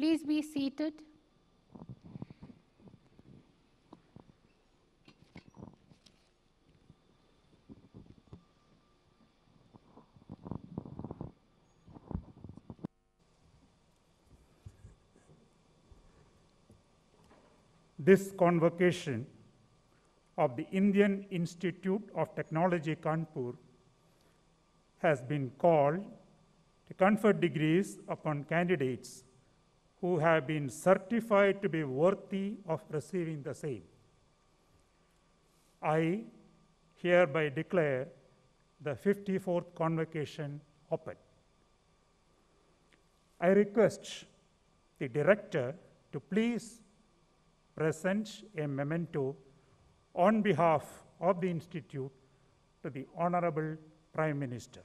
Please be seated. This convocation of the Indian Institute of Technology Kanpur has been called to confer degrees upon candidates who have been certified to be worthy of receiving the same. I hereby declare the 54th convocation open. I request the director to please present a memento on behalf of the institute to the Honorable Prime Minister.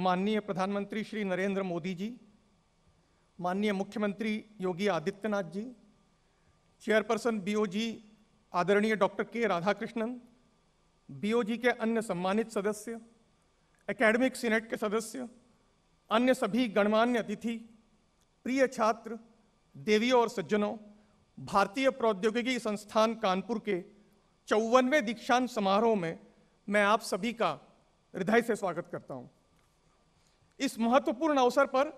माननीय प्रधानमंत्री श्री नरेंद्र मोदी जी, माननीय मुख्यमंत्री Yogi Adityanath ji, chairperson BOG आदरणीय doctor K Radhakrishnan BOG के अन्य सम्मानित सदस्य, academic senate के सदस्य, अन्य सभी गणमान्य अतिथि, प्रिय छात्र, देवियों और सज्जनों, भारतीय प्रौद्योगिकी संस्थान कानपुर के चौवनवें दीक्षांत समारोह में मैं आप सभी का हृदय से स्वागत करता हूँ। इस महत्वपूर्ण अवसर पर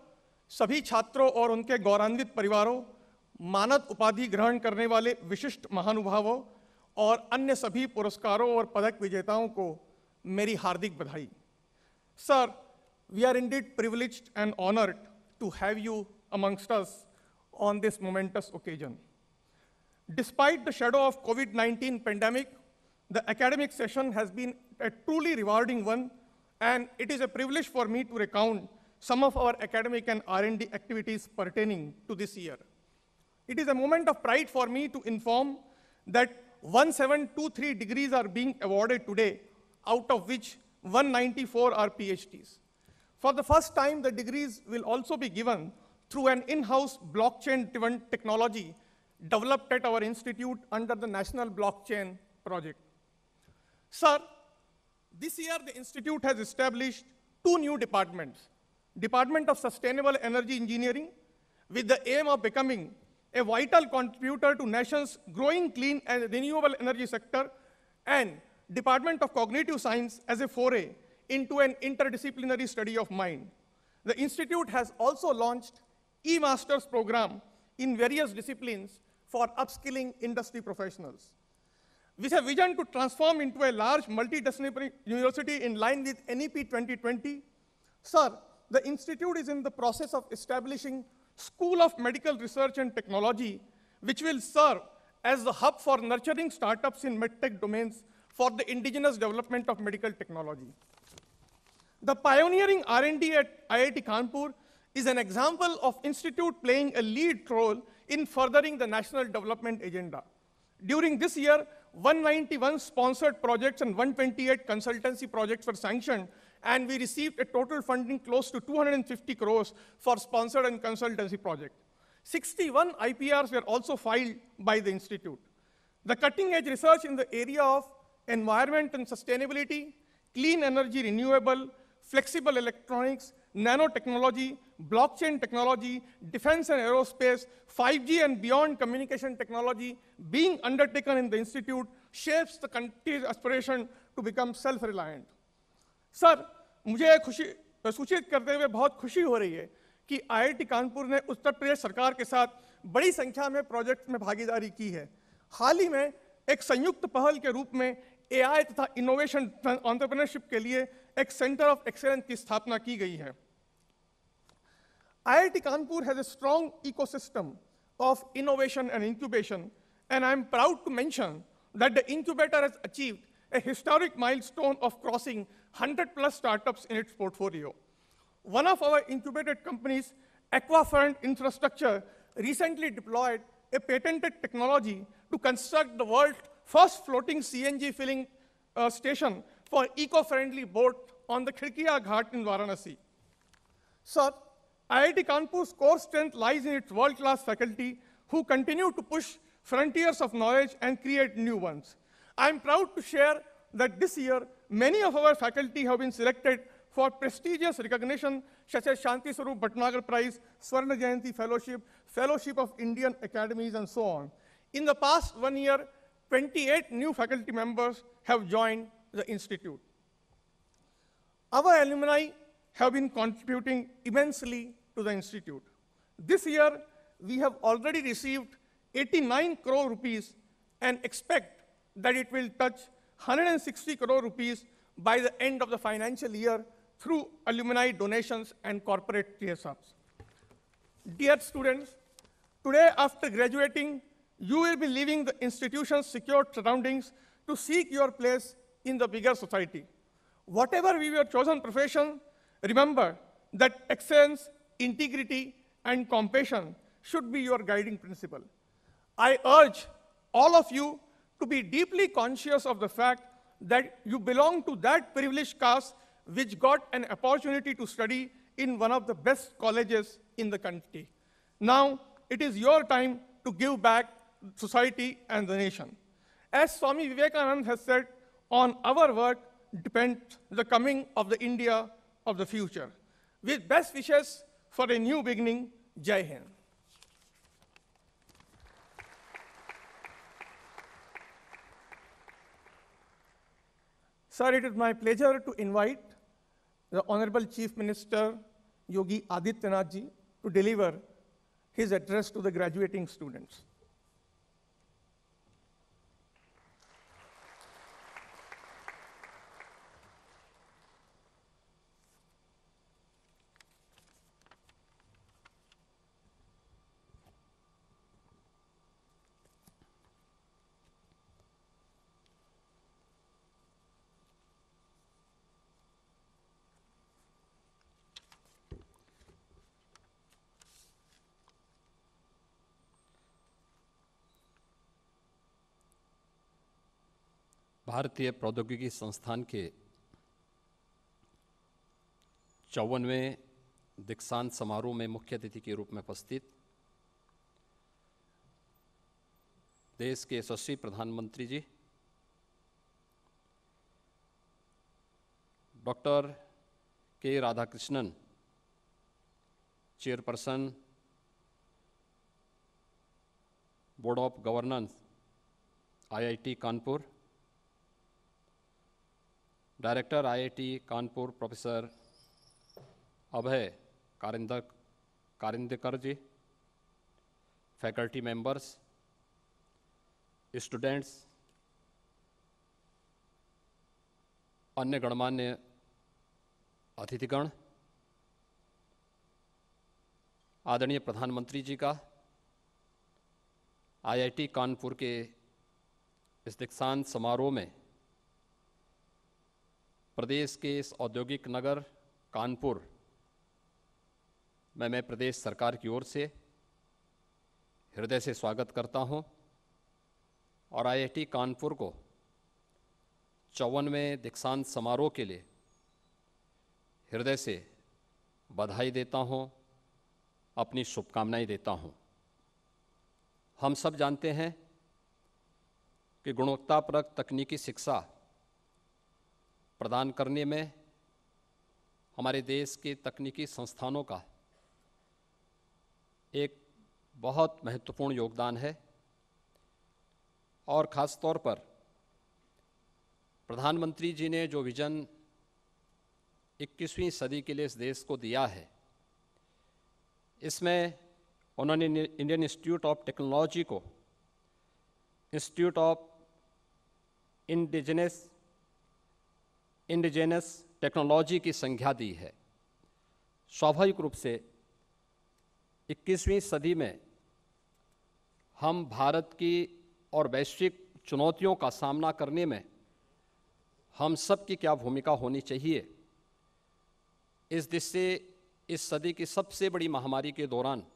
सभी छात्रों और उनके गौरवान्वित परिवारों, मानद उपाधि ग्रहण करने वाले विशिष्ट महानुभावों और अन्य सभी पुरस्कारों और पदक विजेताओं को मेरी हार्दिक बधाई। Sir we are indeed privilege and honoured to have you amongst on this momentous occasion despite the shadow of Covid 19 pandemic the academic session has been a truly rewarding one and it is a privilege for me to recount some of our academic and R&D activities pertaining to this year. It is a moment of pride for me to inform that 1723 degrees are being awarded today, out of which 194 are PhDs. For the first time, the degrees will also be given through an in-house blockchain-driven technology developed at our institute under the National Blockchain Project. Sir, this year the institute has established two new departments. Department of Sustainable Energy Engineering with the aim of becoming a vital contributor to nation's growing clean and renewable energy sector and Department of Cognitive Science as a foray into an interdisciplinary study of mind. The institute has also launched e-masters program in various disciplines for upskilling industry professionals. With a vision to transform into a large multidisciplinary university in line with NEP 2020, sir, the institute is in the process of establishing School of Medical Research and Technology, which will serve as the hub for nurturing startups in medtech domains for the indigenous development of medical technology. The pioneering R&D at IIT Kanpur is an example of institute playing a lead role in furthering the national development agenda. During this year, 191 sponsored projects and 128 consultancy projects were sanctioned, and we received a total funding close to 250 crores for sponsored and consultancy projects. 61 IPRs were also filed by the institute. The cutting edge research in the area of environment and sustainability, clean energy renewable, flexible electronics, nanotechnology, blockchain technology, defense and aerospace, 5G and beyond communication technology being undertaken in the institute shapes the country's aspiration to become self-reliant. Sir मुझे खुशी सूचित करते हुए बहुत खुशी हो रही है कि आईआईटी कानपुर ने उत्तर प्रदेश सरकार के साथ बड़ी संख्या में प्रोजेक्ट में भागीदारी की है हाल ही में एक संयुक्त पहल के रूप में एआई तथा इनोवेशन ऑन्टरप्रेन्योरशिप के लिए एक सेंटर ऑफ़ एक्सेलेंस की स्थापना की गई है IIT Kanpur has a strong ecosystem of innovation and incubation, and I'm proud to mention that the incubator has achieved a historic milestone of crossing 100 plus startups in its portfolio. One of our incubated companies, Aquafront Infrastructure, recently deployed a patented technology to construct the world's first floating CNG filling uh, station for eco-friendly boat on the Khirkiya Ghat in Varanasi. Sir, IIT Kanpur's core strength lies in its world-class faculty who continue to push frontiers of knowledge and create new ones. I'm proud to share that this year, many of our faculty have been selected for prestigious recognition such as Shanti Swarup Bhatnagar Prize, Swarna Jayanti Fellowship, Fellowship of Indian Academies, and so on. In the past one year, 28 new faculty members have joined the institute. Our alumni have been contributing immensely to the institute. This year, we have already received 89 crore rupees and expect that it will touch 160 crore rupees by the end of the financial year through alumni donations and corporate TSRs. Dear students, today after graduating, you will be leaving the institution's secure surroundings to seek your place in the bigger society. Whatever be your chosen profession, remember that excellence integrity, and compassion should be your guiding principle. I urge all of you to be deeply conscious of the fact that you belong to that privileged caste which got an opportunity to study in one of the best colleges in the country. Now, it is your time to give back society and the nation. As Swami Vivekananda has said, on our work depends the coming of the India of the future. With best wishes for a new beginning, Jai Hind. Sir, it is my pleasure to invite the Honorable Chief Minister Yogi Adityanath ji to deliver his address to the graduating students. भारतीय प्रौद्योगिकी संस्थान के चौवनवें दीक्षांत समारोह में मुख्य अतिथि के रूप में उपस्थित देश के यशस्वी प्रधानमंत्री ji, doctor K Radhakrishnan, chairperson, board of governance, IIT Kanpur director IIT Kanpur professor Abhay Karinder Karandikar ji, faculty members, students, अन्य गणमान्य अतिथिगण, आदरणीय प्रधानमंत्री जी का, आईआईटी कानपुर के इस दीक्षांत समारोह में प्रदेश के इस औद्योगिक नगर, कानपुर। में, मैं प्रदेश सरकार की ओर से हृदय से स्वागत करता हूँ और आईआईटी कानपुर को चौवनवें दीक्षांत समारोह के लिए हृदय से बधाई देता हूँ, अपनी शुभकामनाएँ देता हूँ। हम सब जानते हैं कि गुणवत्तापरक तकनीकी शिक्षा प्रदान करने में हमारे देश के तकनीकी संस्थानों का एक बहुत महत्वपूर्ण योगदान है और ख़ास तौर पर प्रधानमंत्री जी ने जो विज़न 21वीं सदी के लिए इस देश को दिया है, इसमें उन्होंने इंडियन इंस्टीट्यूट ऑफ़ टेक्नोलॉजी को, institute of indigenous indigenous technology की संज्ञा दी है। स्वाभाविक रूप से 21वीं सदी में हम भारत की और वैश्विक चुनौतियों का सामना करने में हम सब की क्या भूमिका होनी चाहिए? इस दिश, इस सदी की सबसे बड़ी महामारी के दौरान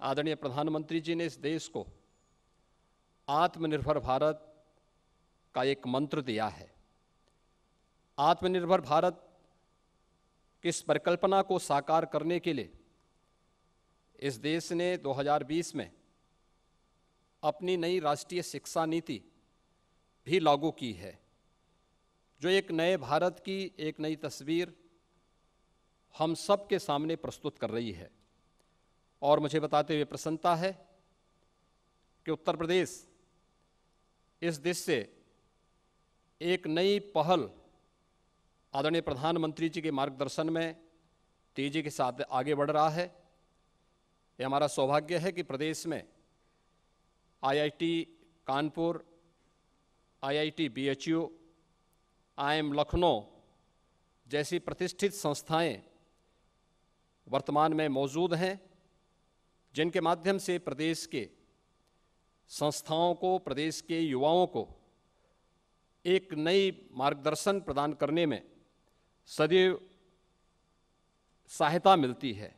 आदरणीय प्रधानमंत्री जी ने इस देश को आत्मनिर्भर भारत का एक मंत्र दिया है। आत्मनिर्भर भारत की इस परिकल्पना को साकार करने के लिए इस देश ने 2020 में अपनी नई राष्ट्रीय शिक्षा नीति भी लागू की है, जो एक नए भारत की एक नई तस्वीर हम सब के सामने प्रस्तुत कर रही है। और मुझे बताते हुए प्रसन्नता है कि उत्तर प्रदेश इस दिश से एक नई पहल आदरणीय प्रधानमंत्री जी के मार्गदर्शन में तेज़ी के साथ आगे बढ़ रहा है। ये हमारा सौभाग्य है कि प्रदेश में IIT Kanpur, IIT BHU IIM Lucknow जैसी प्रतिष्ठित संस्थाएँ वर्तमान में मौजूद हैं, जिनके माध्यम से प्रदेश के संस्थाओं को, प्रदेश के युवाओं को एक नई मार्गदर्शन प्रदान करने में सदैव सहायता मिलती है।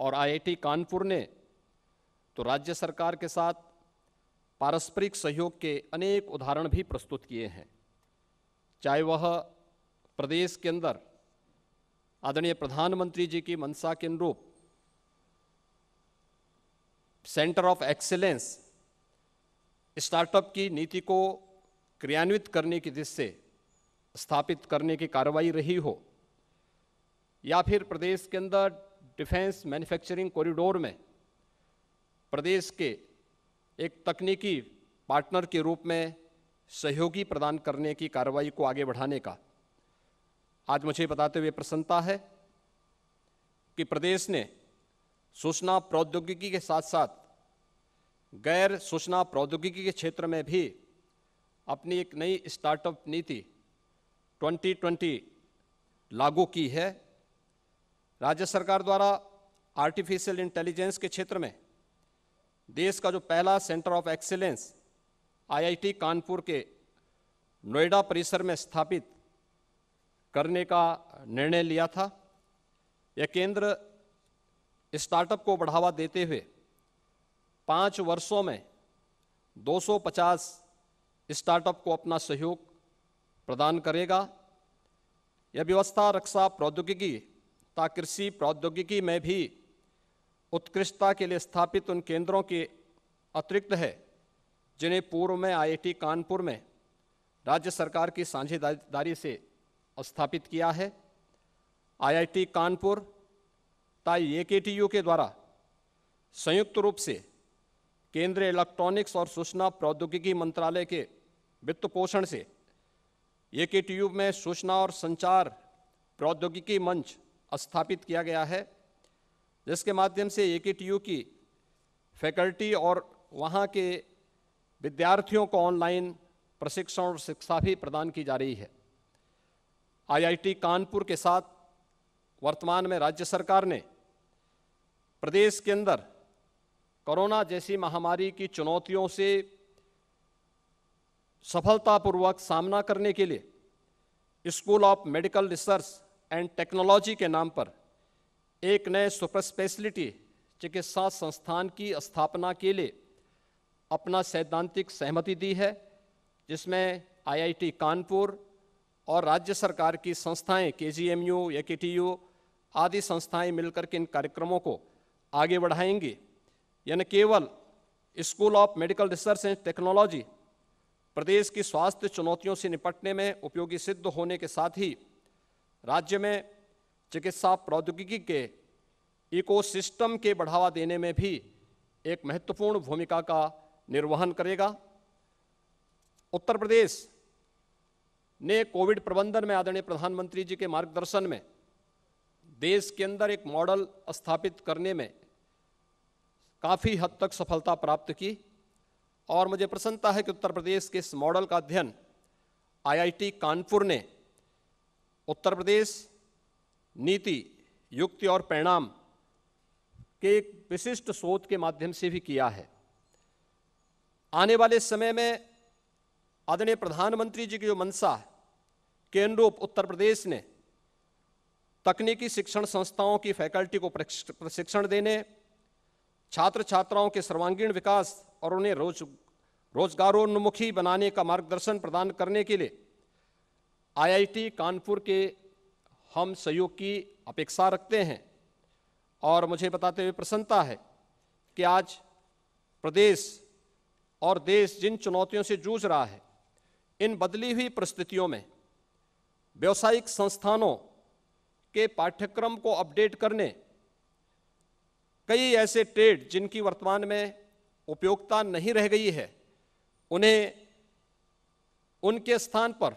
और आईआईटी कानपुर ने तो राज्य सरकार के साथ पारस्परिक सहयोग के अनेक उदाहरण भी प्रस्तुत किए हैं। चाहे वह प्रदेश के अंदर आदरणीय प्रधानमंत्री जी की मंशा के अनुरूप सेंटर ऑफ़ एक्सेलेंस स्टार्टअप की नीति को क्रियान्वित करने की दिशा से स्थापित करने की कार्रवाई रही हो, या फिर प्रदेश के अंदर डिफेंस मैन्युफैक्चरिंग कॉरिडोर में प्रदेश के एक तकनीकी पार्टनर के रूप में सहयोगी प्रदान करने की कार्रवाई को आगे बढ़ाने का। आज मुझे बताते हुए प्रसन्नता है कि प्रदेश ने सूचना प्रौद्योगिकी के साथ साथ गैर सूचना प्रौद्योगिकी के क्षेत्र में भी अपनी एक नई स्टार्टअप नीति 2020 लागू की है। राज्य सरकार द्वारा आर्टिफिशियल इंटेलिजेंस के क्षेत्र में देश का जो पहला centre of excellence IIT Kanpur के नोएडा परिसर में स्थापित करने का निर्णय लिया था। यह केंद्र स्टार्टअप को बढ़ावा देते हुए पाँच वर्षों में 250 स्टार्टअप को अपना सहयोग प्रदान करेगा। यह व्यवस्था रक्षा प्रौद्योगिकी तथा कृषि प्रौद्योगिकी में भी उत्कृष्टता के लिए स्थापित उन केंद्रों के अतिरिक्त है, जिन्हें पूर्व में आईआईटी कानपुर में राज्य सरकार की साझेदारी से स्थापित किया है। आईआईटी कानपुर तथा एकेटीयू के द्वारा संयुक्त रूप से केंद्रीय इलेक्ट्रॉनिक्स और सूचना प्रौद्योगिकी मंत्रालय के वित्त पोषण से एकेटीयू में सूचना और संचार प्रौद्योगिकी मंच स्थापित किया गया है, जिसके माध्यम से एकेटीयू की फैकल्टी और वहाँ के विद्यार्थियों को ऑनलाइन प्रशिक्षण और शिक्षा भी प्रदान की जा रही है। आईआईटी कानपुर के साथ वर्तमान में राज्य सरकार ने प्रदेश के अंदर कोरोना जैसी महामारी की चुनौतियों से सफलतापूर्वक सामना करने के लिए school of medical research and technology के नाम पर एक नए सुपर स्पेशलिटी चिकित्सा संस्थान की स्थापना के लिए अपना सैद्धांतिक सहमति दी है, जिसमें आईआईटी कानपुर और राज्य सरकार की संस्थाएँ के जी एम यू ए के टी यू आदि संस्थाएँ मिलकर के इन कार्यक्रमों को आगे बढ़ाएँगी। यानी केवल school of medical research and technology प्रदेश की स्वास्थ्य चुनौतियों से निपटने में उपयोगी सिद्ध होने के साथ ही राज्य में चिकित्सा प्रौद्योगिकी के इकोसिस्टम के बढ़ावा देने में भी एक महत्वपूर्ण भूमिका का निर्वहन करेगा। उत्तर प्रदेश ने कोविड प्रबंधन में आदरणीय प्रधानमंत्री जी के मार्गदर्शन में देश के अंदर एक मॉडल स्थापित करने में काफ़ी हद तक सफलता प्राप्त की। और मुझे प्रसन्नता है कि उत्तर प्रदेश के इस मॉडल का अध्ययन आईआईटी कानपुर ने उत्तर प्रदेश नीति, युक्ति और परिणाम के एक विशिष्ट शोध के माध्यम से भी किया है। आने वाले समय में आदरणीय प्रधानमंत्री जी की जो मंशा के अनुरूप उत्तर प्रदेश ने तकनीकी शिक्षण संस्थाओं की फैकल्टी को प्रशिक्षण देने छात्र छात्राओं के सर्वांगीण विकास और उन्हें रोज, रोजगारोन्मुखी बनाने का मार्गदर्शन प्रदान करने के लिए आईआईटी कानपुर के हम सहयोग की अपेक्षा रखते हैं। और मुझे बताते हुए प्रसन्नता है कि आज प्रदेश और देश जिन चुनौतियों से जूझ रहा है, इन बदली हुई परिस्थितियों में व्यवसायिक संस्थानों के पाठ्यक्रम को अपडेट करने, कई ऐसे ट्रेड जिनकी वर्तमान में उपयोगिता नहीं रह गई है, उन्हें, उनके स्थान पर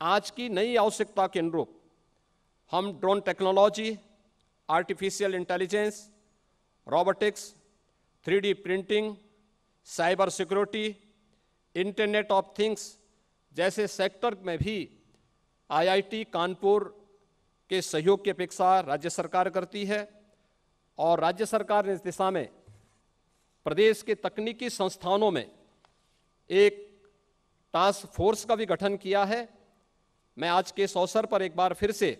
आज की नई आवश्यकता के अनुरूप हम drone technology, artificial intelligence, robotics, three printing, cyber security, internet of things जैसे सेक्टर में भी आईआईटी कानपुर के सहयोग की अपेक्षा राज्य सरकार करती है और राज्य सरकार ने इस दिशा में प्रदेश के तकनीकी संस्थानों में एक टास्क फोर्स का भी गठन किया है। मैं आज के इस अवसर पर एक बार फिर से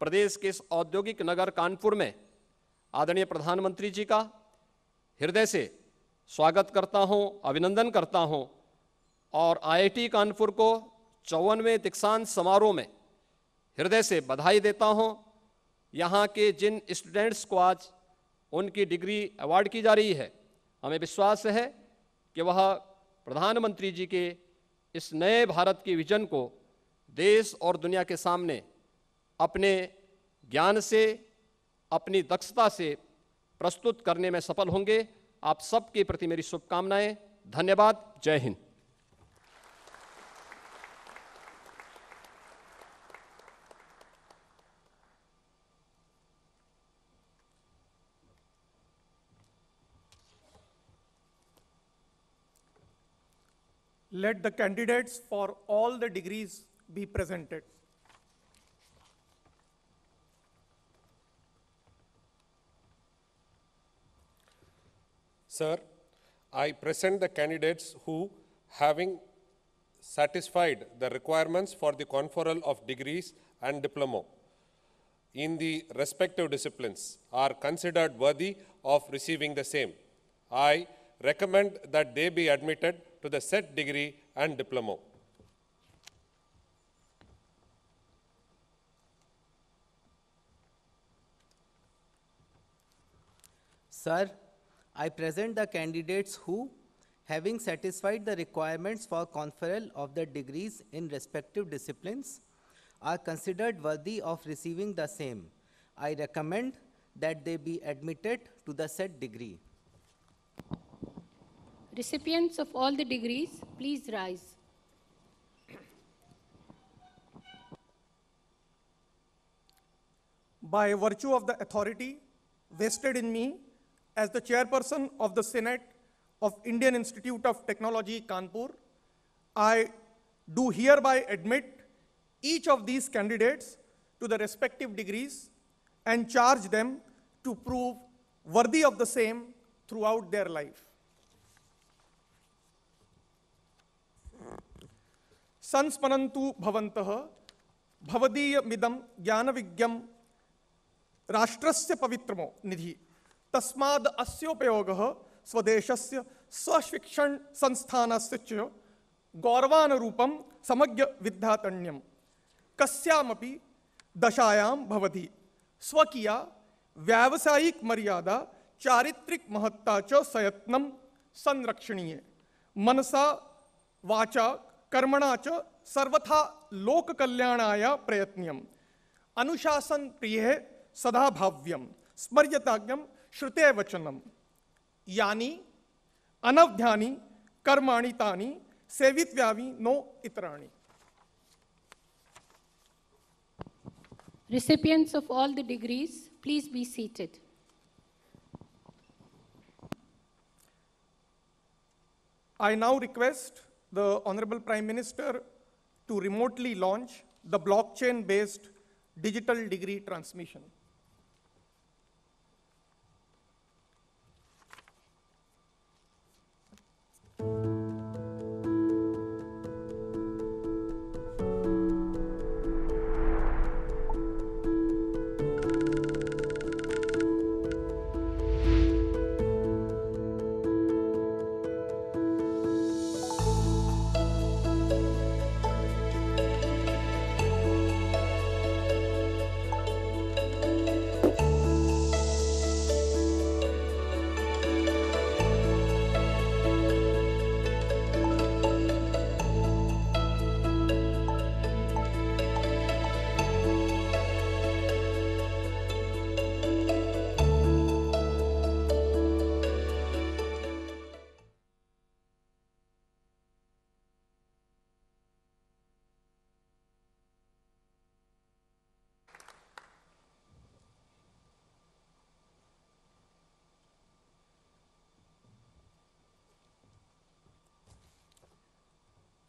प्रदेश के इस औद्योगिक नगर कानपुर में आदरणीय प्रधानमंत्री जी का हृदय से स्वागत करता हूँ, अभिनंदन करता हूँ और आईआईटी कानपुर को चौवनवें दीक्षांत समारोह में हृदय से बधाई देता हूँ। यहाँ के जिन स्टूडेंट्स को आज उनकी डिग्री अवार्ड की जा रही है हमें विश्वास है कि वह प्रधानमंत्री जी के इस नए भारत के विजन को देश और दुनिया के सामने अपने ज्ञान से, अपनी दक्षता से प्रस्तुत करने में सफल होंगे। आप सबके प्रति मेरी शुभकामनाएँ। धन्यवाद। जय Hind. Let the candidates for all the degrees be presented. Sir, I present the candidates who, having satisfied the requirements for the conferral of degrees and diploma in the respective disciplines, are considered worthy of receiving the same. I recommend that they be admitted to the set degree and diploma. Sir, I present the candidates who, having satisfied the requirements for conferral of the degrees in respective disciplines, are considered worthy of receiving the same. I recommend that they be admitted to the said degree. Recipients of all the degrees, please rise. By virtue of the authority vested in me as the chairperson of the Senate of Indian Institute of Technology, Kanpur, I do hereby admit each of these candidates to the respective degrees and charge them to prove worthy of the same throughout their life. संस्मरन्तु भवन्तः, भवदीयमिदं ज्ञानविज्ञं राष्ट्रस्य पवित्रमो निधि। तस्माद् अस्योपयोगः स्वदेशस्य स्वशिक्षण संस्थानस्य च समग्र विद्यातण्यं कस्यामपि दशायां भवति। स्वकीया, व्यावसायिक मर्यादा, चारित्रिक महत्ता च सयत्नं संरक्षणीय। मनसा, वाचा कर्मणा च सर्वथा लोक कल्याणाय प्रयत्न्यम। अनुशासन प्रिय सदा भाव्यम। स्मर्यताज्ञम श्रुते वचनम। यानी अनवध्यानी कर्माणि तानि सेवित्व्यावि नो इतराणि। Recipients of all the degrees, please be seated. I now request the Honorable Prime Minister to remotely launch the blockchain-based digital degree transmission.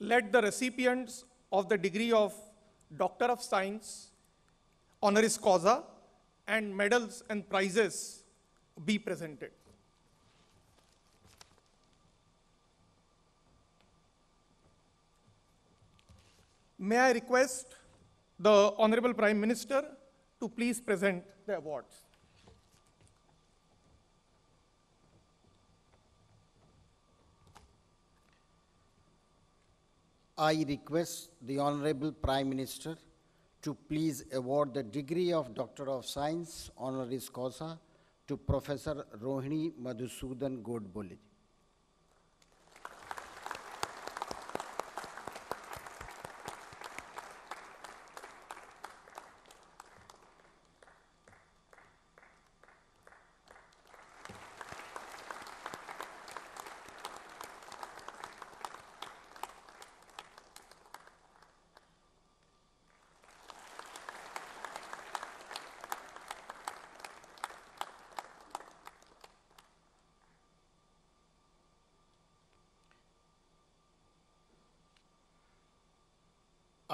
Let the recipients of the degree of Doctor of Science, honoris causa, and medals and prizes be presented. May I request the Honorable Prime Minister to please present the awards. I request the Honorable Prime Minister to please award the degree of Doctor of Science honoris causa to Professor Rohini Madhusudan Godbole.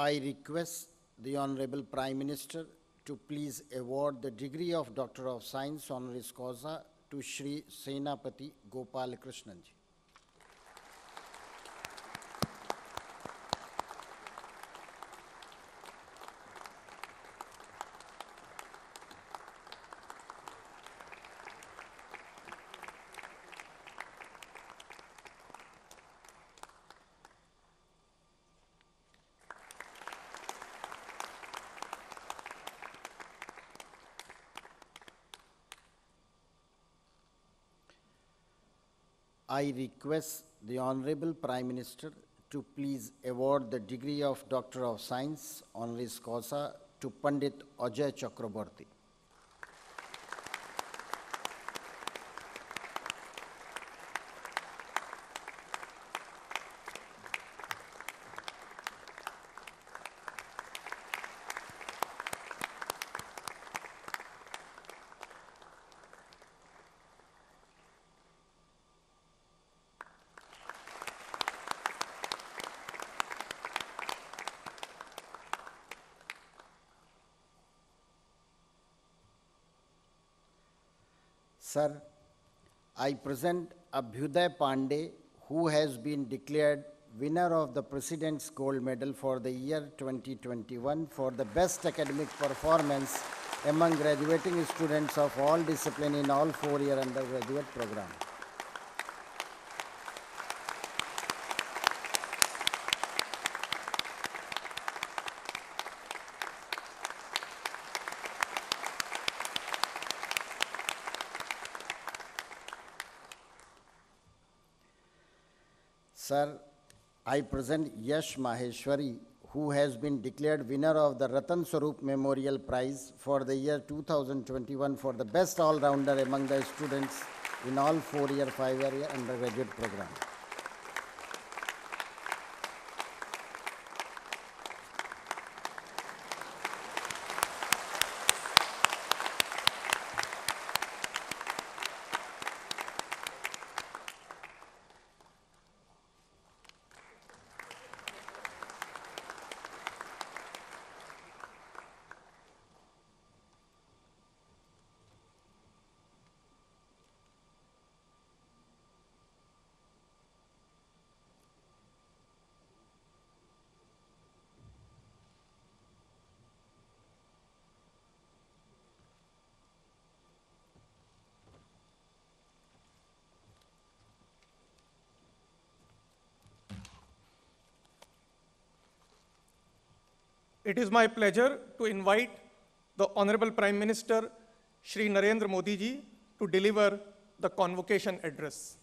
I request the Honorable Prime Minister to please award the degree of Doctor of Science honoris causa to Shri Senapati Gopal Krishnan I request the Honorable Prime Minister to please award the degree of Doctor of Science honoris causa to Pandit Ajay Chakraborty. Sir, I present Abhyuday Pandey, who has been declared winner of the President's Gold Medal for the year 2021 for the best academic performance among graduating students of all discipline in all four-year undergraduate program. Sir, I present Yash Maheshwari, who has been declared winner of the Ratan Swarup Memorial Prize for the year 2021 for the best all-rounder among the students in all four-year, five-year undergraduate program. It is my pleasure to invite the Honorable Prime Minister Shri Narendra Modi ji to deliver the convocation address.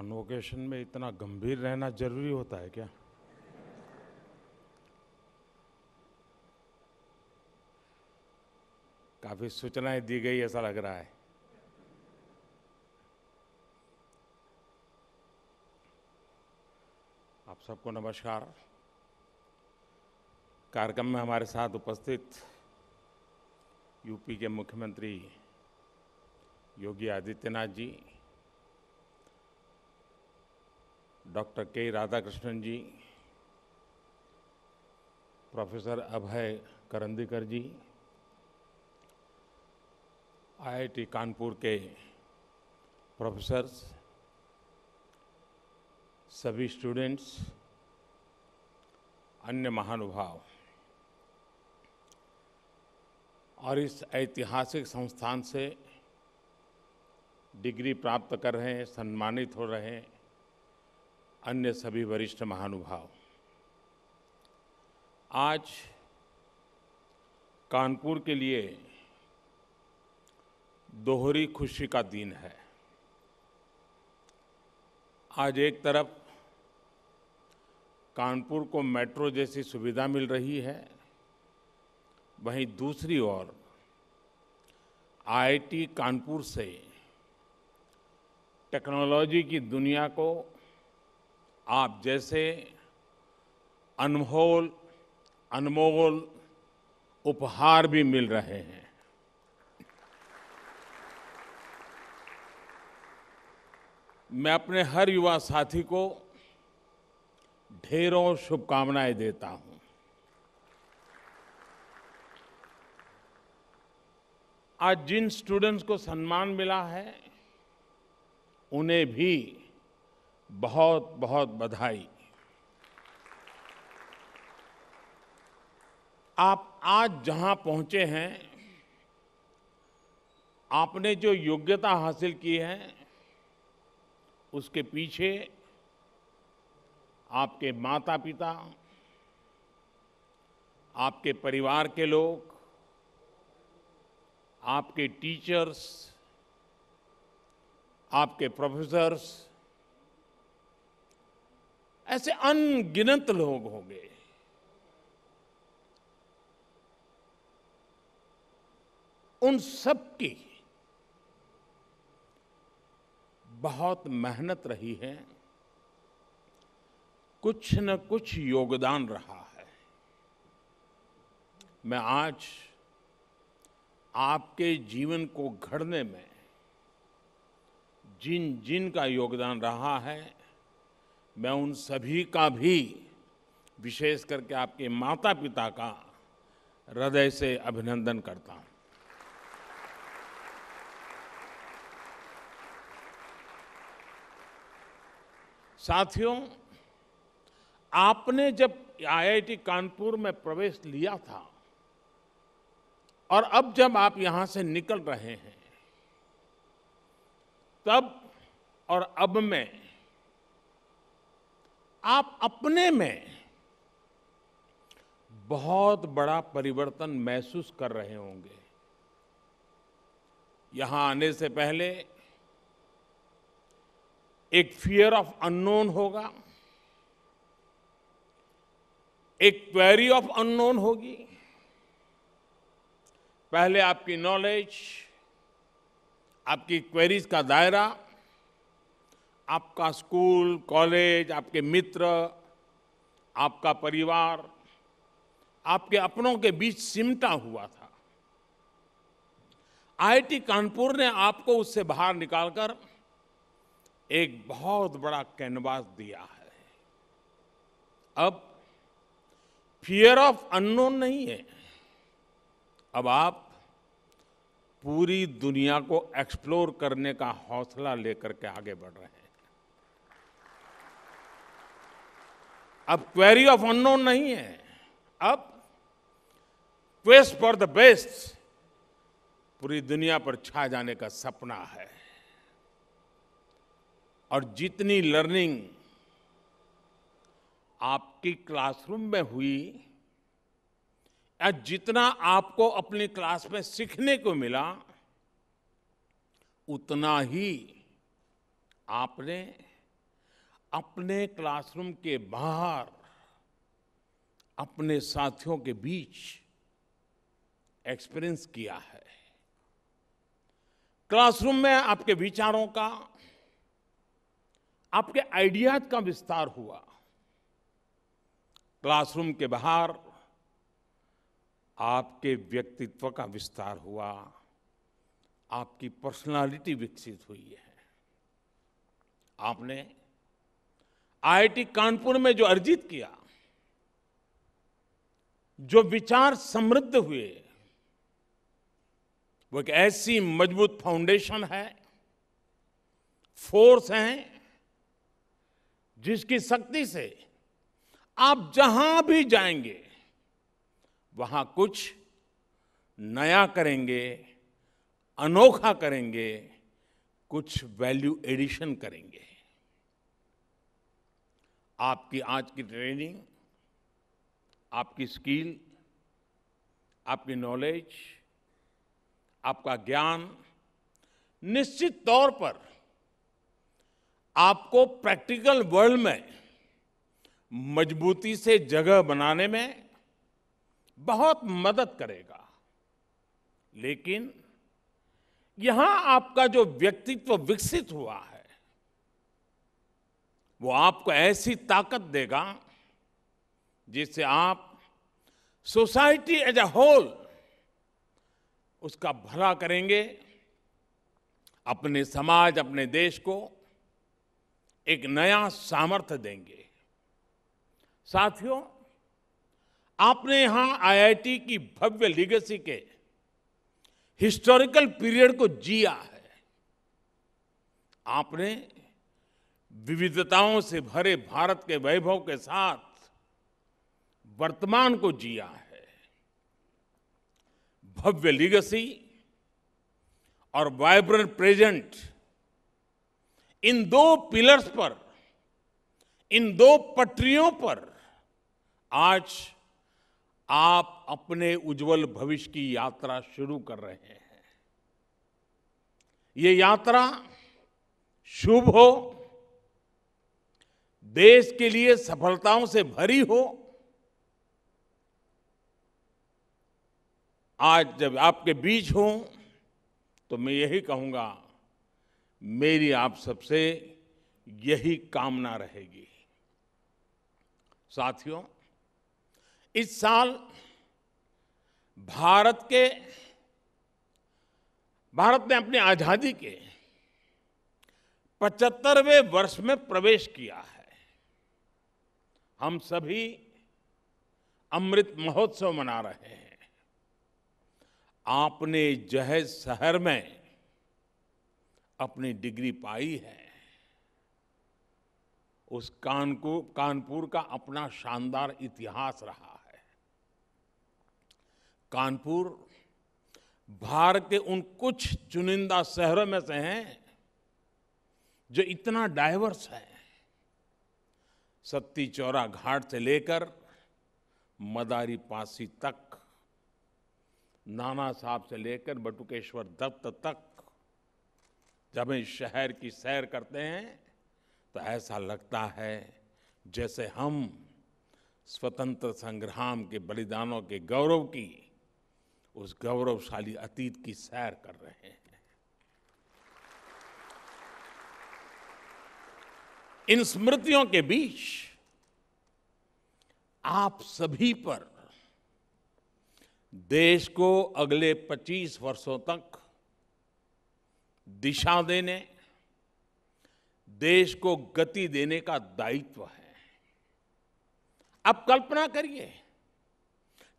Convocation में इतना गंभीर रहना ज़रूरी होता है क्या? काफ़ी सूचनाएँ दी गई ऐसा लग रहा है। आप सबको नमस्कार। कार्यक्रम में हमारे साथ उपस्थित यूपी के मुख्यमंत्री योगी Adityanath ji doctor K Radhakrishnan ji, professor Abhay Karandikar ji, IIT Kanpur के प्रोफेसर्स, सभी स्टूडेंट्स, अन्य महानुभाव। और इस ऐतिहासिक संस्थान से डिग्री प्राप्त कर रहे हैं, सम्मानित हो रहे हैं। अन्य सभी वरिष्ठ महानुभाव, आज कानपुर के लिए दोहरी खुशी का दिन है। आज एक तरफ़ कानपुर को मेट्रो जैसी सुविधा मिल रही है, वहीं दूसरी ओर आईआईटी कानपुर से टेक्नोलॉजी की दुनिया को आप जैसे अनमोल अनमोल उपहार भी मिल रहे हैं। मैं अपने हर युवा साथी को ढेरों शुभकामनाएँ देता हूँ। आज जिन स्टूडेंट्स को सम्मान मिला है, उन्हें भी बहुत बहुत बधाई। आप आज जहाँ पहुँचे हैं, आपने जो योग्यता हासिल की है, उसके पीछे आपके माता पिता आपके परिवार के लोग, आपके टीचर्स, आपके प्रोफेसर्स ऐसे अनगिनत लोग होंगे। उन सब की बहुत मेहनत रही है। कुछ न कुछ योगदान रहा है। मैं आज आपके जीवन को घड़ने में जिन जिन का योगदान रहा है मैं उन सभी का भी, विशेष करके आपके माता पिता का हृदय से अभिनंदन करता हूँ। साथियों, आपने जब आईआईटी कानपुर में प्रवेश लिया था और अब जब आप यहाँ से निकल रहे हैं, तब और अब में आप अपने में बहुत बड़ा परिवर्तन महसूस कर रहे होंगे। यहाँ आने से पहले एक फियर ऑफ़ अननोन होगा, एक क्वेरी ऑफ़ अननोन होगी। पहले आपकी नॉलेज आपकी क्वेरीज का दायरा आपका स्कूल, कॉलेज, आपके मित्र, आपका परिवार, आपके अपनों के बीच सिमटा हुआ था। आईआईटी कानपुर ने आपको उससे बाहर निकालकर एक बहुत बड़ा कैनवास दिया है। अब फियर ऑफ़ अननोन नहीं है। अब आप पूरी दुनिया को एक्सप्लोर करने का हौसला लेकर के आगे बढ़ रहे हैं। अब क्वेरी ऑफ़ अननोन नहीं है। अब क्वेस्ट फॉर द बेस्ट पूरी दुनिया पर छा जाने का सपना है। और जितनी लर्निंग आपकी क्लासरूम में हुई, या जितना आपको अपनी क्लास में सीखने को मिला, उतना ही आपने अपने क्लासरूम के बाहर, अपने साथियों के बीच एक्सपीरियंस किया है। क्लासरूम में आपके विचारों का, आपके आइडियाज़ का विस्तार हुआ। क्लासरूम के बाहर आपके व्यक्तित्व का विस्तार हुआ। आपकी पर्सनालिटी विकसित हुई है। आपने आईआईटी कानपुर में जो अर्जित किया, जो विचार समृद्ध हुए, वो एक ऐसी मज़बूत फाउंडेशन है, फोर्स है, जिसकी शक्ति से आप जहाँ भी जाएँगे, वहाँ कुछ नया करेंगे, अनोखा करेंगे, कुछ वैल्यू एडिशन करेंगे। आपकी आज की ट्रेनिंग आपकी स्किल आपकी नॉलेज आपका ज्ञान, निश्चित तौर पर आपको प्रैक्टिकल वर्ल्ड में मजबूती से जगह बनाने में बहुत मदद करेगा। लेकिन यहाँ आपका जो व्यक्तित्व विकसित हुआ है वो आपको ऐसी ताकत देगा जिससे आप सोसाइटी एज अ होल उसका भला करेंगे, अपने समाज, अपने देश को एक नया सामर्थ्य देंगे। साथियों, आपने यहाँ आईआईटी की भव्य लीगेसी के हिस्टोरिकल पीरियड को जिया है। आपने विविधताओं से भरे भारत के वैभव के साथ वर्तमान को जिया है। भव्य लीगेसी और वाइब्रेंट प्रेजेंट इन दो पिलर्स पर, इन दो पटरियों पर आज आप अपने उज्जवल भविष्य की यात्रा शुरू कर रहे हैं। ये यात्रा शुभ हो देश के लिए सफलताओं से भरी हो। आज जब आपके बीच हूँ तो मैं यही कहूँगा, मेरी आप सबसे यही कामना रहेगी। साथियों, इस साल भारत के, भारत ने अपनी आज़ादी के पचहत्तरवें वर्ष में प्रवेश किया है। हम सभी अमृत महोत्सव मना रहे हैं। आपने जहेज शहर में अपनी डिग्री पाई है। उस कानपुर कानपुर का अपना शानदार इतिहास रहा है। कानपुर भारत के उन कुछ चुनिंदा शहरों में से हैं जो इतना डाइवर्स है। सत्ती चौरा घाट से लेकर मदारी पासी तक, नाना साहब से लेकर बटुकेश्वर दत्त तक, जब हम शहर की सैर करते हैं तो ऐसा लगता है जैसे हम स्वतंत्र संग्राम के बलिदानों के गौरव की, उस गौरवशाली अतीत की सैर कर रहे हैं। इन स्मृतियों के बीच आप सभी पर देश को अगले 25 वर्षों तक दिशा देने, देश को गति देने का दायित्व है। अब कल्पना करिए,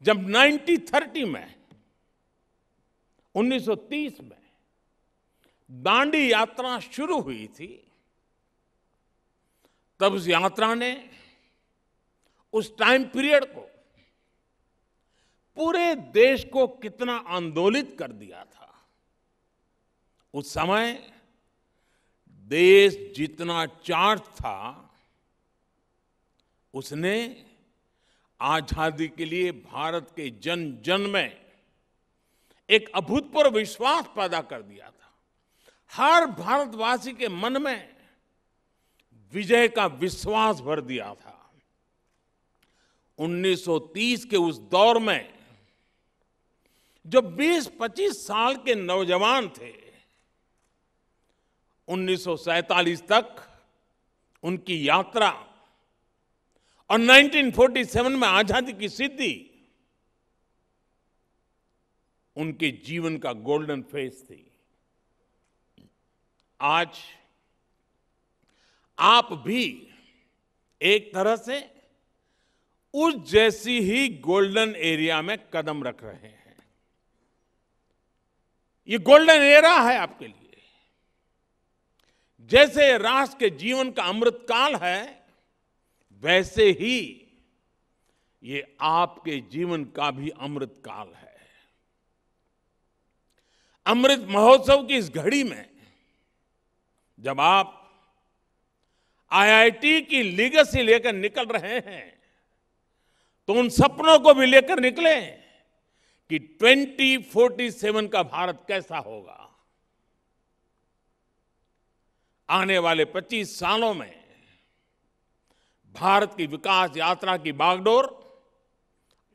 जब 1930 में 1930 में दांडी यात्रा शुरू हुई थी तब उस यात्रा ने उस टाइम पीरियड को पूरे देश को कितना आंदोलित कर दिया था। उस समय देश जितना चार्ज था, उसने आज़ादी के लिए भारत के जन जन में एक अभूतपूर्व विश्वास पैदा कर दिया था। हर भारतवासी के मन में विजय का विश्वास भर दिया था। 1930 के उस दौर में जो 20-25 साल के नौजवान थे 1947 तक उनकी यात्रा और 1947 में आज़ादी की सिद्धि, उनके जीवन का गोल्डन फ़ेज़ थी। आज आप भी एक तरह से उस जैसी ही गोल्डन एरिया में कदम रख रहे हैं। ये गोल्डन एरा है आपके लिए। जैसे राष्ट्र के जीवन का अमृत काल है, वैसे ही ये आपके जीवन का भी अमृत काल है। अमृत महोत्सव की इस घड़ी में जब आप आईआईटी की लीगसी लेकर निकल रहे हैं तो उन सपनों को भी लेकर निकले कि 2047 का भारत कैसा होगा। आने वाले 25 सालों में भारत की विकास यात्रा की बागडोर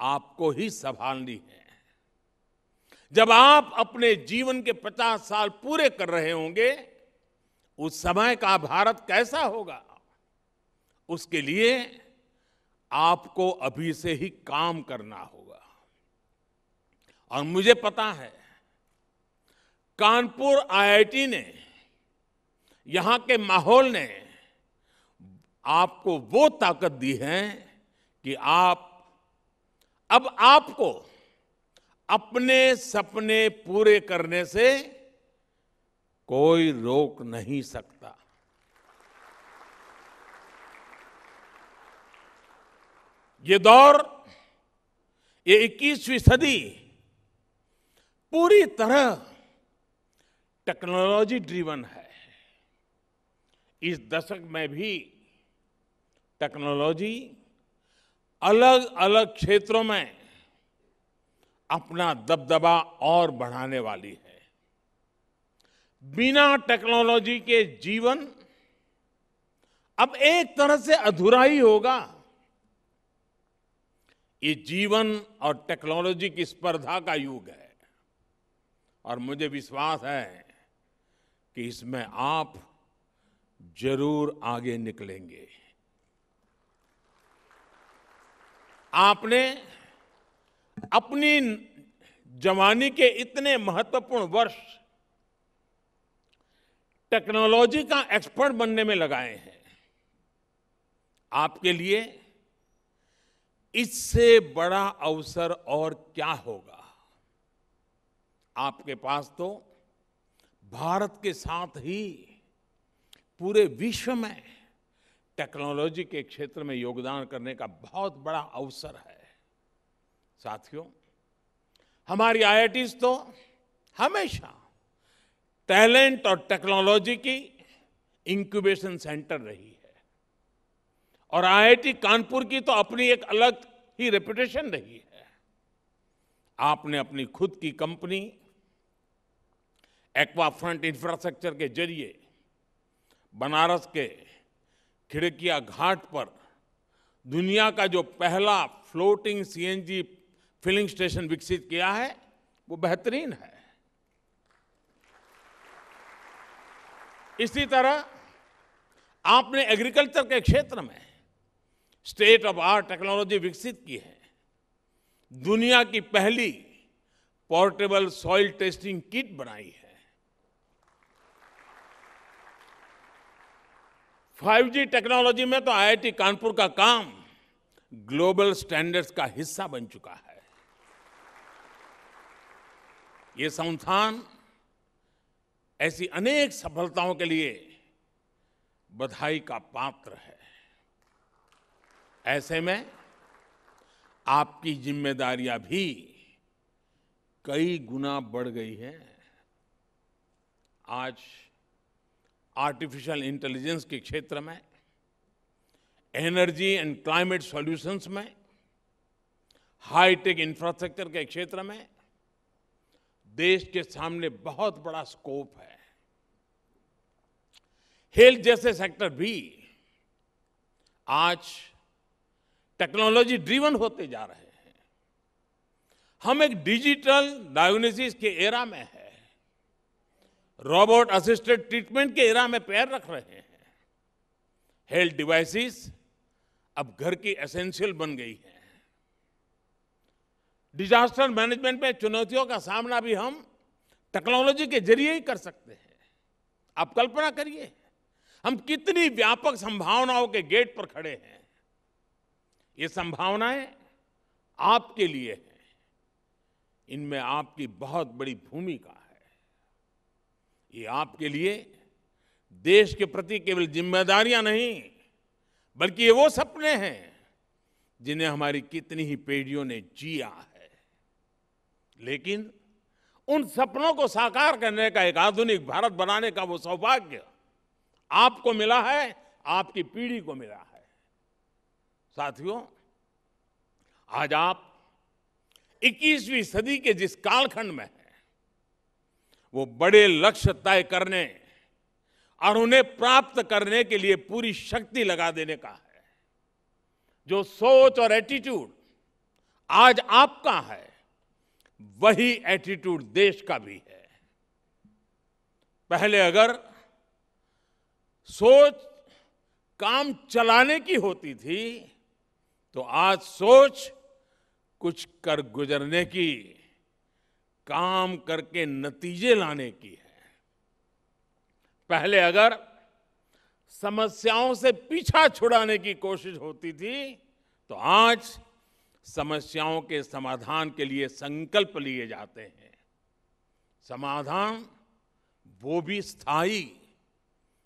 आपको ही संभालनी है। जब आप अपने जीवन के 50 साल पूरे कर रहे होंगे, उस समय का भारत कैसा होगा? उसके लिए आपको अभी से ही काम करना होगा। और मुझे पता है, कानपुर आईआईटी ने, यहाँ के माहौल ने आपको वो ताकत दी है कि आप, अब आपको अपने सपने पूरे करने से कोई रोक नहीं सकता। ये दौर, ये 21वीं सदी, पूरी तरह टेक्नोलॉजी ड्रीवन है। इस दशक में भी टेक्नोलॉजी अलग अलग क्षेत्रों में अपना दबदबा और बढ़ाने वाली है। बिना टेक्नोलॉजी के जीवन अब एक तरह से अधूरा ही होगा। ये जीवन और टेक्नोलॉजी की स्पर्धा का युग है। और मुझे विश्वास है कि इसमें आप ज़रूर आगे निकलेंगे। आपने अपनी जवानी के इतने महत्वपूर्ण वर्ष टेक्नोलॉजी का एक्सपर्ट बनने में लगाए हैं। आपके लिए इससे बड़ा अवसर और क्या होगा? आपके पास तो भारत के साथ ही पूरे विश्व में टेक्नोलॉजी के क्षेत्र में योगदान करने का बहुत बड़ा अवसर है। साथियों, हमारी आईआईटीज तो हमेशा टैलेंट और टेक्नोलॉजी की इंक्यूबेशन सेंटर रही है। और आईआईटी कानपुर की तो अपनी एक अलग ही रेपुटेशन रही है। आपने अपनी खुद की कंपनी एक्वा फ्रंट इंफ्रास्ट्रक्चर के ज़रिए, बनारस के खिड़किया घाट पर दुनिया का जो पहला फ्लोटिंग सीएनजी फिलिंग स्टेशन विकसित किया है, वो बेहतरीन है। इसी तरह आपने एग्रीकल्चर के क्षेत्र में स्टेट ऑफ़ आर्ट टेक्नोलॉजी विकसित की है। दुनिया की पहली पोर्टेबल सॉइल टेस्टिंग किट बनाई है। 5G टेक्नोलॉजी में तो आईआईटी कानपुर का काम ग्लोबल स्टैंडर्ड्स का हिस्सा बन चुका है। ये संस्थान ऐसी अनेक सफलताओं के लिए बधाई का पात्र है। ऐसे में आपकी जिम्मेदारियाँ भी कई गुना बढ़ गई है। आज आर्टिफिशियल इंटेलिजेंस के क्षेत्र में एनर्जी एंड क्लाइमेट सॉल्यूशंस में हाईटेक इंफ्रास्ट्रक्चर के क्षेत्र में देश के सामने बहुत बड़ा स्कोप है। हेल्थ जैसे सेक्टर भी आज टेक्नोलॉजी ड्रीवन होते जा रहे हैं। हम एक डिजिटल डायग्नोसिस के एरा में है। रोबोट असिस्टेड ट्रीटमेंट के एरा में पैर रख रहे हैं। हेल्थ डिवाइसेस अब घर की एसेंशियल बन गई है। डिजास्टर मैनेजमेंट में चुनौतियों का सामना भी हम टेक्नोलॉजी के ज़रिए ही कर सकते हैं। आप कल्पना करिए, हम कितनी व्यापक संभावनाओं के गेट पर खड़े हैं। ये संभावनाएँ आपके लिए हैं। इनमें आपकी बहुत बड़ी भूमिका है। ये आपके लिए देश के प्रति केवल जिम्मेदारियाँ नहीं, बल्कि ये वो सपने हैं जिन्हें हमारी कितनी ही पीढ़ियों ने जिया है। लेकिन उन सपनों को साकार करने का, एक आधुनिक भारत बनाने का वो सौभाग्य आपको मिला है, आपकी पीढ़ी को मिला है। साथियों, आज आप 21वीं सदी के जिस कालखंड में हैं, वो बड़े लक्ष्य तय करने और उन्हें प्राप्त करने के लिए पूरी शक्ति लगा देने का है। जो सोच और एटीट्यूड आज आपका है, वही एटीट्यूड देश का भी है। पहले अगर सोच काम चलाने की होती थी तो आज सोच, कुछ कर गुजरने की, काम करके नतीजे लाने की है। पहले अगर समस्याओं से पीछा छुड़ाने की कोशिश होती थी तो आज समस्याओं के समाधान के लिए संकल्प लिए जाते हैं। समाधान, वो भी स्थायी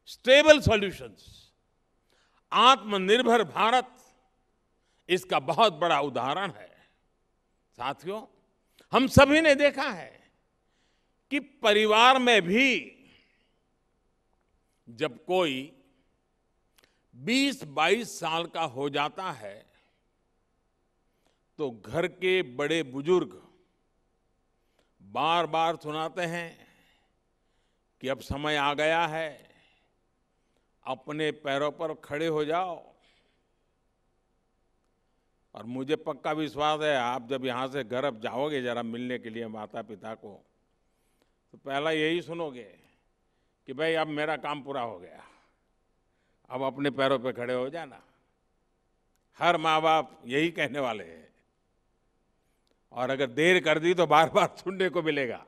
स्टेबल सॉल्यूशंस आत्मनिर्भर भारत इसका बहुत बड़ा उदाहरण है। साथियों, हम सभी ने देखा है कि परिवार में भी जब कोई 20-22 साल का हो जाता है तो घर के बड़े बुज़ुर्ग बार बार सुनाते हैं कि अब समय आ गया है, अपने पैरों पर खड़े हो जाओ। और मुझे पक्का विश्वास है, आप जब यहाँ से घर अब जाओगे जरा मिलने के लिए माता पिता को तो पहला यही सुनोगे कि भाई अब मेरा काम पूरा हो गया। अब अपने पैरों पे खड़े हो जाना। हर माँ बाप यही कहने वाले हैं। और अगर देर कर दी तो बार बार सुनने को मिलेगा।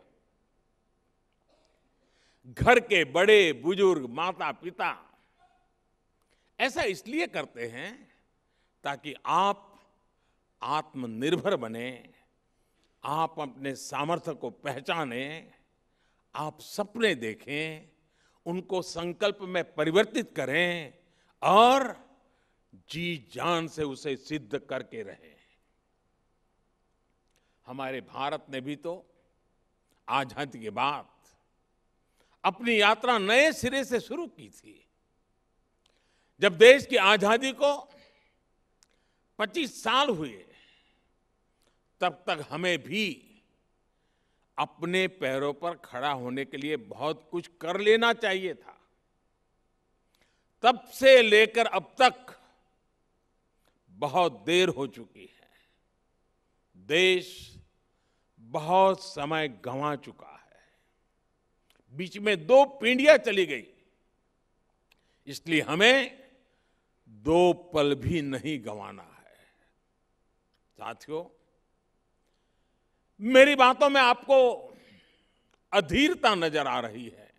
घर के बड़े, बुज़ुर्ग माता पिता ऐसा इसलिए करते हैं ताकि आप आत्मनिर्भर बने, आप अपने सामर्थ्य को पहचाने, आप सपने देखें, उनको संकल्प में परिवर्तित करें और जी जान से उसे सिद्ध करके रहें। हमारे भारत ने भी तो आज़ादी के बाद अपनी यात्रा नए सिरे से शुरू की थी। जब देश की आज़ादी को 25 साल हुए तब तक हमें भी अपने पैरों पर खड़ा होने के लिए बहुत कुछ कर लेना चाहिए था। तब से लेकर अब तक बहुत देर हो चुकी है। देश बहुत समय गंवा चुका है। बीच में दो पीढ़ियाँ चली गई, इसलिए हमें दो पल भी नहीं गंवाना है। साथियों मेरी बातों में आपको अधीरता नज़र आ रही है।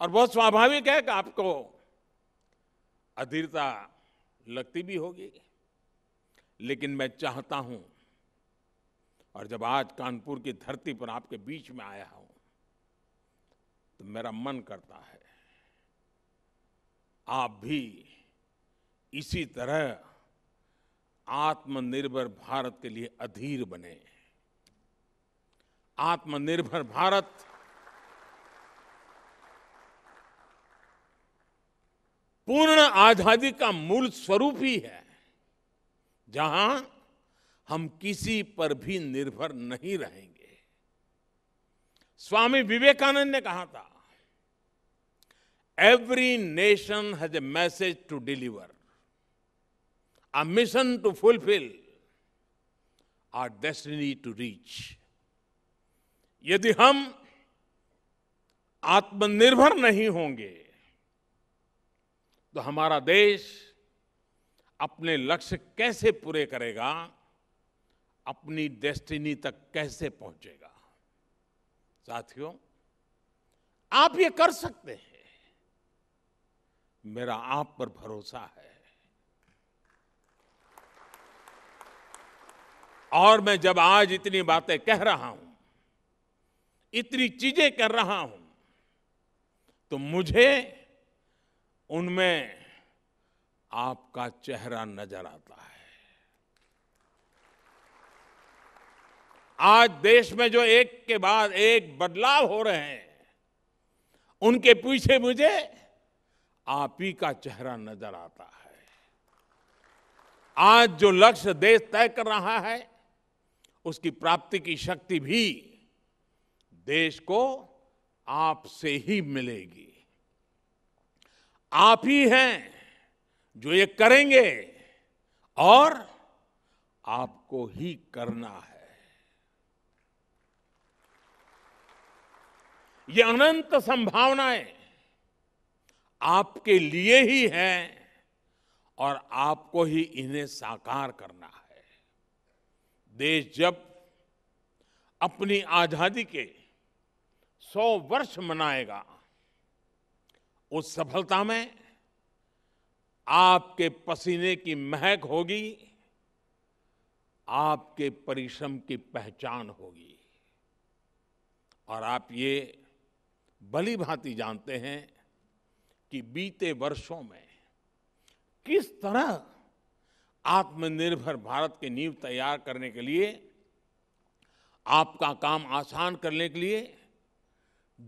और बहुत स्वाभाविक है कि आपको अधीरता लगती भी होगी, लेकिन मैं चाहता हूँ, और जब आज कानपुर की धरती पर आपके बीच में आया हूँ तो मेरा मन करता है, आप भी इसी तरह आत्मनिर्भर भारत के लिए अधीर बने। आत्मनिर्भर भारत। पूर्ण आज़ादी का मूल स्वरूप ही है, जहाँ हम किसी पर भी निर्भर नहीं रहेंगे। स्वामी विवेकानंद ने कहा था every nation has a message to deliver a mission to fulfill, our destiny to reach. यदि हम आत्मनिर्भर नहीं होंगे तो हमारा देश अपने लक्ष्य कैसे पूरे करेगा अपनी डेस्टिनी तक कैसे पहुंचेगा? साथियों आप ये कर सकते हैं। मेरा आप पर भरोसा है। और मैं जब आज इतनी बातें कह रहा हूँ, इतनी चीज़ें कर रहा हूँ तो मुझे उनमें आपका चेहरा नज़र आता है। आज देश में जो एक के बाद एक बदलाव हो रहे हैं, उनके पीछे मुझे आप ही का चेहरा नज़र आता है। आज जो लक्ष्य देश तय कर रहा है उसकी प्राप्ति की शक्ति भी देश को आपसे ही मिलेगी। आप ही हैं जो ये करेंगे और आपको ही करना है। ये अनंत संभावनाएँ आपके लिए ही हैं और आपको ही इन्हें साकार करना है। देश जब अपनी आज़ादी के सौ वर्ष मनाएगा, उस सफलता में आपके पसीने की महक होगी, आपके परिश्रम की पहचान होगी। और आप ये भली भांति जानते हैं कि बीते वर्षों में किस तरह आत्मनिर्भर भारत की नींव तैयार करने के लिए, आपका काम आसान करने के लिए,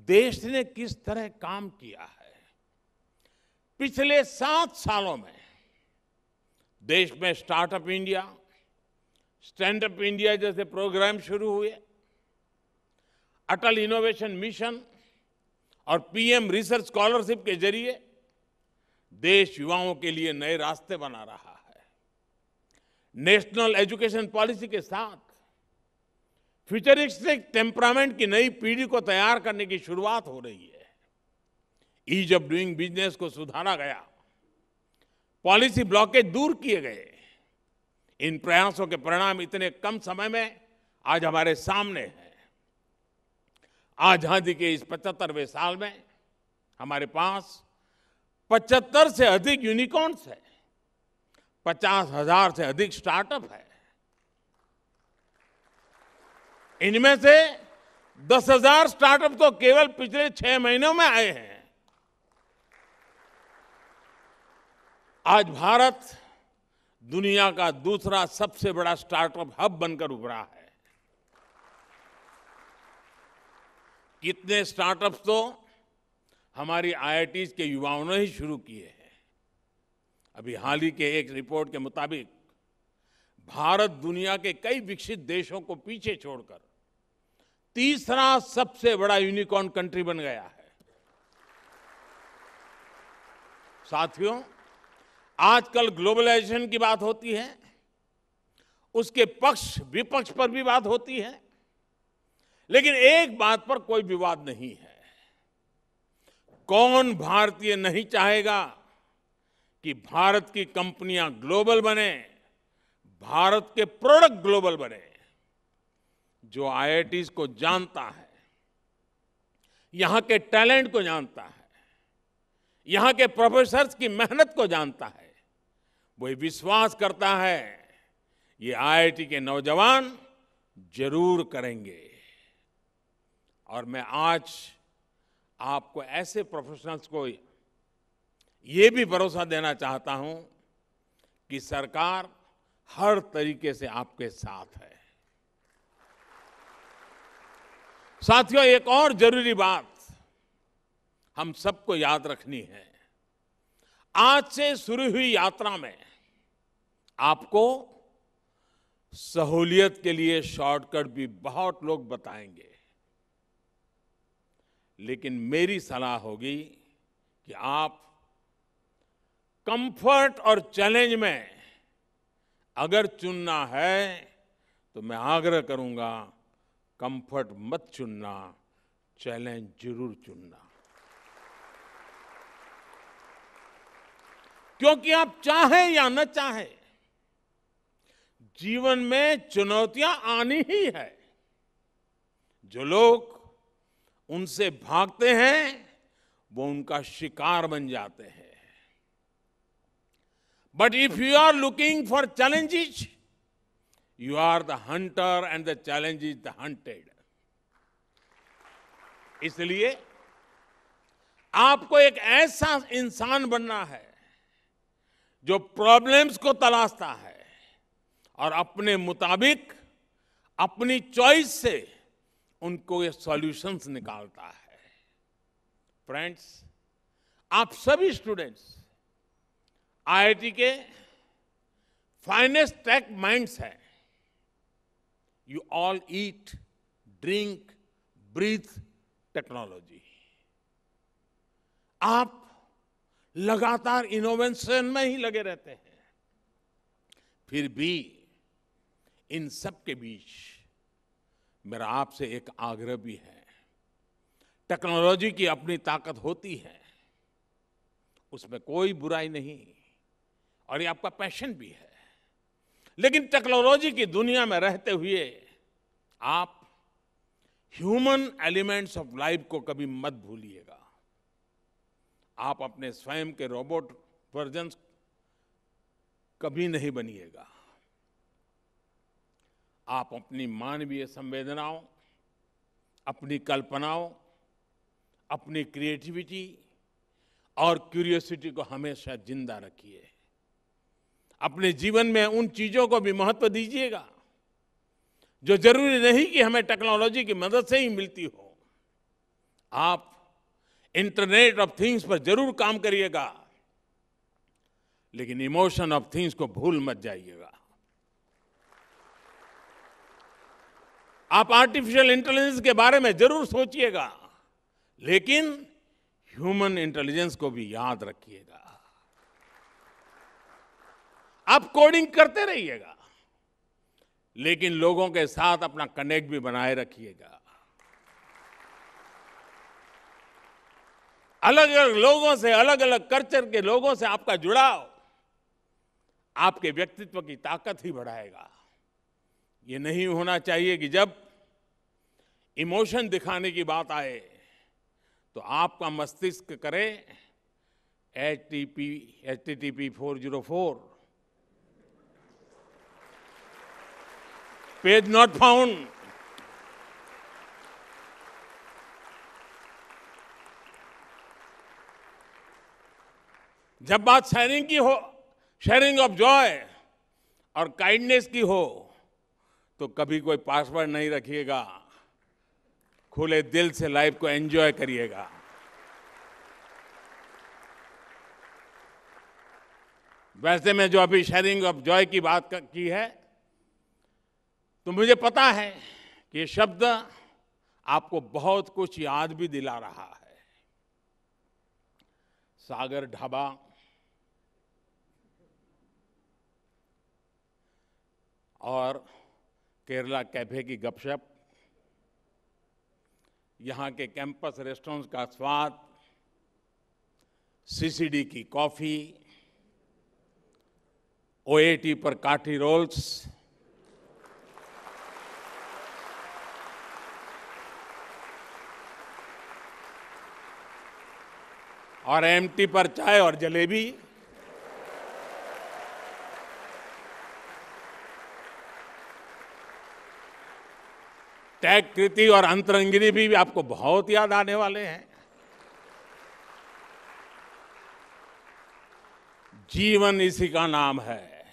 देश ने किस तरह काम किया है? पिछले सात सालों में, देश में startup India stand up India जैसे प्रोग्राम शुरू हुए, अटल इनोवेशन मिशन और पीएम रिसर्च स्कॉलरशिप के ज़रिए देश युवाओं के लिए नए रास्ते बना रहा है नेशनल एजुकेशन पॉलिसी के साथ। फ्यूचरिस्टिक टेम्परामेंट की नई पीढ़ी को तैयार करने की शुरुआत हो रही है। ईज ऑफ़ डूइंग बिज़नेस को सुधारा गया। पॉलिसी ब्लॉकेज दूर किए गए। इन प्रयासों के परिणाम इतने कम समय में आज हमारे सामने हैं। आज़ादी के इस पचहत्तरवें साल में हमारे पास पचहत्तर से अधिक यूनिकॉर्न्स है। पचास हज़ार से अधिक स्टार्टअप है। इनमें से दस हज़ार स्टार्टअप तो केवल पिछले छह महीनों में आए हैं। आज भारत दुनिया का दूसरा सबसे बड़ा स्टार्टअप हब बनकर उभरा है। कितने स्टार्टअप्स तो हमारी आईआईटीज के युवाओं ने ही शुरू किए हैं। अभी हाल ही के एक रिपोर्ट के मुताबिक, भारत दुनिया के कई विकसित देशों को पीछे छोड़कर तीसरा सबसे बड़ा यूनिकॉर्न कंट्री बन गया है। साथियों, आजकल ग्लोबलाइजेशन की बात होती है, उसके पक्ष, विपक्ष पर भी बात होती है, लेकिन एक बात पर कोई विवाद नहीं है। कौन भारतीय नहीं चाहेगा कि भारत की कंपनियाँ ग्लोबल बने, भारत के प्रोडक्ट ग्लोबल बने। जो आईआईटीज को जानता है, यहाँ के टैलेंट को जानता है, यहाँ के प्रोफेसर्स की मेहनत को जानता है वो विश्वास करता है, ये आईआईटी के नौजवान ज़रूर करेंगे। और मैं आज आपको ऐसे प्रोफेशनल्स को ये भी भरोसा देना चाहता हूँ कि सरकार हर तरीके से आपके साथ है। साथियों, एक और ज़रूरी बात हम सबको याद रखनी है। आज से शुरू हुई यात्रा में आपको सहूलियत के लिए शॉर्टकट भी बहुत लोग बताएँगे, लेकिन मेरी सलाह होगी कि आप कंफर्ट और चैलेंज में अगर चुनना है तो मैं आग्रह करूँगा कंफर्ट मत चुनना चैलेंज ज़रूर चुनना। क्योंकि आप चाहें या न चाहें, जीवन में चुनौतियाँ आनी ही है। जो लोग उनसे भागते हैं, वो उनका शिकार बन जाते हैं। But if you are looking for challenges you are the hunter and the challenge is the hunted इसलिए आपको एक ऐसा इंसान बनना है जो प्रॉब्लम्स को तलाशता है और अपने मुताबिक, अपनी चॉइस से उनको ये सॉल्यूशंस निकालता है। फ्रेंड्स आप सभी स्टूडेंट्स आईआईटी के फाइनेस्ट टेक माइंड्स हैं। You all eat drink breathe technology आप लगातार इनोवेशन में ही लगे रहते हैं। फिर भी इन सब के बीच मेरा आपसे एक आग्रह भी है। टेक्नोलॉजी की अपनी ताकत होती है, उसमें कोई बुराई नहीं। और ये आपका पैशन भी है। लेकिन टेक्नोलॉजी की दुनिया में रहते हुए आप ह्यूमन एलिमेंट्स ऑफ़ लाइफ को कभी मत भूलिएगा। आप अपने स्वयं के रोबोट वर्जन कभी नहीं बनिएगा। आप अपनी मानवीय संवेदनाओं, अपनी कल्पनाओं, अपनी क्रिएटिविटी और क्यूरियोसिटी को हमेशा ज़िंदा रखिए। अपने जीवन में उन चीज़ों को भी महत्व दीजिएगा। जो ज़रूरी नहीं कि हमें टेक्नोलॉजी की मदद से ही मिलती हो। आप इंटरनेट ऑफ़ थिंग्स पर ज़रूर काम करिएगा, लेकिन इमोशन ऑफ़ थिंग्स को भूल मत जाइएगा। आप आर्टिफिशियल इंटेलिजेंस के बारे में ज़रूर सोचिएगा, लेकिन ह्यूमन इंटेलिजेंस को भी याद रखिएगा। आप कोडिंग करते रहिएगा। लेकिन लोगों के साथ अपना कनेक्ट भी बनाए रखिएगा। अलग अलग लोगों से अलग अलग कल्चर के लोगों से आपका जुड़ाव, आपके व्यक्तित्व की ताकत ही बढ़ाएगा। ये नहीं होना चाहिए कि जब इमोशन दिखाने की बात आए तो आपका मस्तिष्क करे H T P H T T P four zero four page not found जब बात शेयरिंग की हो शेयरिंग ऑफ़ जॉय और काइंडनेस की हो तो कभी कोई पासवर्ड नहीं रखिएगा। खुले दिल से लाइफ को एंजॉय करिएगा। वैसे में जो अभी शेयरिंग ऑफ़ जॉय की बात की है तो मुझे पता है कि ये शब्द आपको बहुत कुछ याद भी दिला रहा है। सागर ढाबा। और केरला कैफ़े की गपशप। यहाँ के कैंपस रेस्टोरेंट्स का स्वाद। सीसीडी की कॉफ़ी। ओएटी पर काठी रोल्स। और एमटी पर चाय और जलेबी। टैग कृति और अंतरंगिनी भी भी आपको बहुत याद आने वाले हैं। जीवन इसी का नाम है।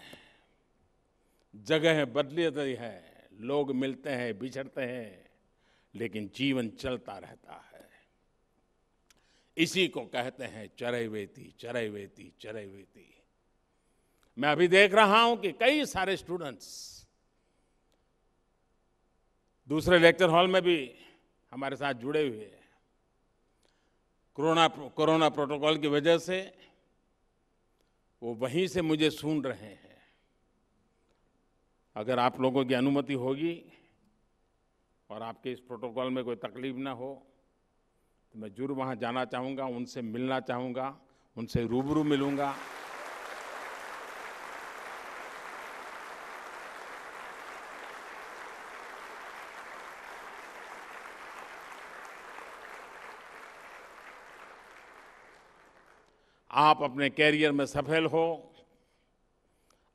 जगह बदलती है। लोग मिलते हैं, बिछड़ते हैं, लेकिन जीवन चलता रहता है। इसी को कहते हैं चरैवेती चरैवेती चरैवेती। मैं अभी देख रहा हूँ कि कई सारे स्टूडेंट्स दूसरे लेक्चर हॉल में भी हमारे साथ जुड़े हुए हैं। कोरोना कोरोना प्रोटोकॉल की वजह से वो वहीं से मुझे सुन रहे हैं। अगर आप लोगों की अनुमति होगी और आपके इस प्रोटोकॉल में कोई तकलीफ़ ना हो तो मैं ज़रूर वहाँ जाना चाहूँगा, उनसे मिलना चाहूँगा, उनसे रूबरू मिलूँगा। आप अपने कैरियर में सफल हो,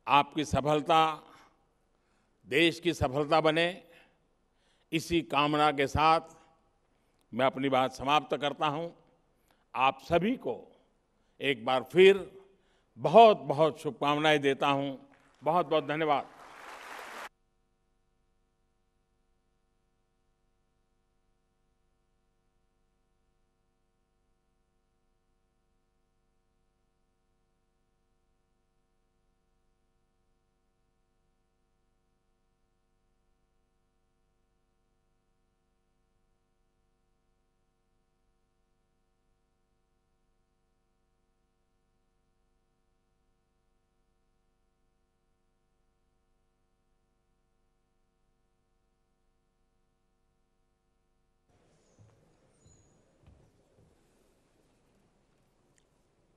आपकी सफलता देश की सफलता बने, इसी कामना के साथ मैं अपनी बात समाप्त करता हूँ। आप सभी को एक बार फिर बहुत बहुत शुभकामनाएँ देता हूँ। बहुत बहुत धन्यवाद।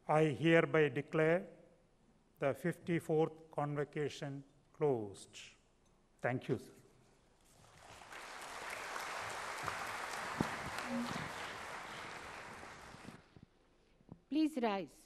I hereby declare the 54th convocation closed. Thank you, sir. Please rise.